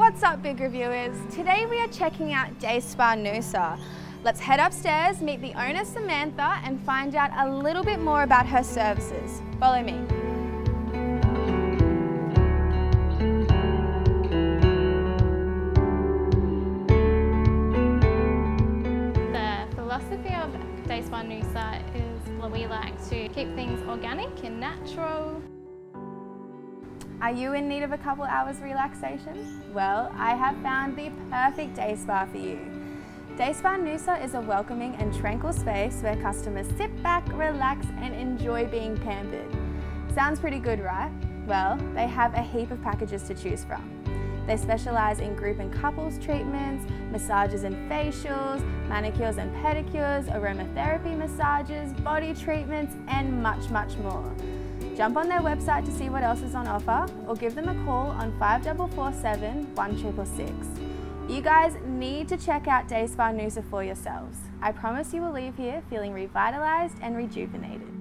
What's up big reviewers? Today we are checking out Day Spa Noosa. Let's head upstairs, meet the owner Samantha and find out a little bit more about her services. Follow me. The philosophy of Day Spa Noosa is we like to keep things organic and natural. Are you in need of a couple hours relaxation? Well, I have found the perfect day spa for you. Day Spa Noosa is a welcoming and tranquil space where customers sit back, relax and enjoy being pampered. Sounds pretty good, right? Well, they have a heap of packages to choose from. They specialise in group and couples treatments, massages and facials, manicures and pedicures, aromatherapy massages, body treatments and much, much more. Jump on their website to see what else is on offer or give them a call on 5447 1666. You guys need to check out Day Spa Noosa for yourselves. I promise you will leave here feeling revitalised and rejuvenated.